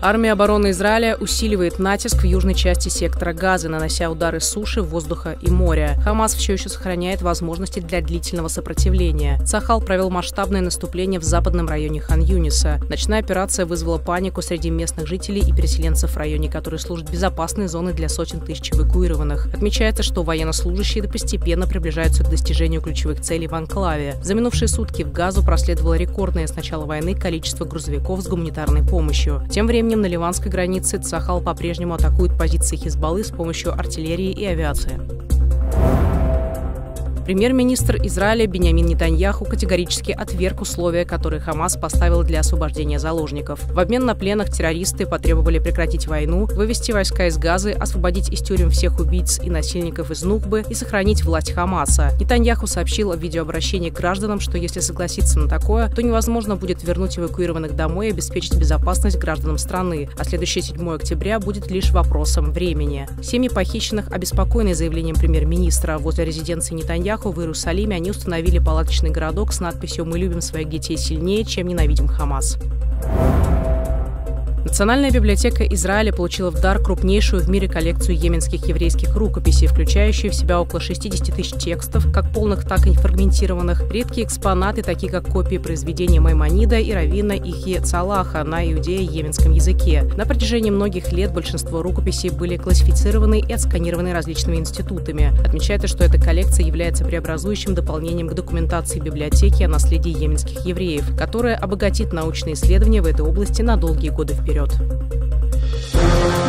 Армия обороны Израиля усиливает натиск в южной части сектора Газы, нанося удары суши, воздуха и моря. Хамас все еще сохраняет возможности для длительного сопротивления. Сахал провел масштабное наступление в западном районе Хан-Юниса. Ночная операция вызвала панику среди местных жителей и переселенцев в районе, который служит безопасной зоной для сотен тысяч эвакуированных. Отмечается, что военнослужащие постепенно приближаются к достижению ключевых целей в анклаве. За минувшие сутки в Газу проследовало рекордное с начала войны количество грузовиков с гуманитарной помощью. Тем временем временем на ливанской границе Цахал по-прежнему атакует позиции Хизбаллы с помощью артиллерии и авиации. Премьер-министр Израиля Бениамин Нетаньяху категорически отверг условия, которые Хамас поставил для освобождения заложников. В обмен на пленных террористы потребовали прекратить войну, вывести войска из Газы, освободить из тюрем всех убийц и насильников из Нухбы и сохранить власть Хамаса. Нетаньяху сообщил в видеообращении к гражданам, что если согласиться на такое, то невозможно будет вернуть эвакуированных домой и обеспечить безопасность гражданам страны, а следующее 7 октября будет лишь вопросом времени. Семьи похищенных обеспокоены заявлением премьер-министра. Возле резиденции Нетаньяху Нетаньяху в Иерусалиме они установили палаточный городок с надписью «Мы любим своих детей сильнее, чем ненавидим Хамас». Национальная библиотека Израиля получила в дар крупнейшую в мире коллекцию йеменских еврейских рукописей, включающую в себя около 60 тысяч текстов, как полных, так и фрагментированных, редкие экспонаты, такие как копии произведений Маймонида и Равина Ихи Цалаха на иудео-йеменском языке. На протяжении многих лет большинство рукописей были классифицированы и отсканированы различными институтами. Отмечается, что эта коллекция является преобразующим дополнением к документации библиотеки о наследии йеменских евреев, которая обогатит научные исследования в этой области на долгие годы вперед вперед. Thank you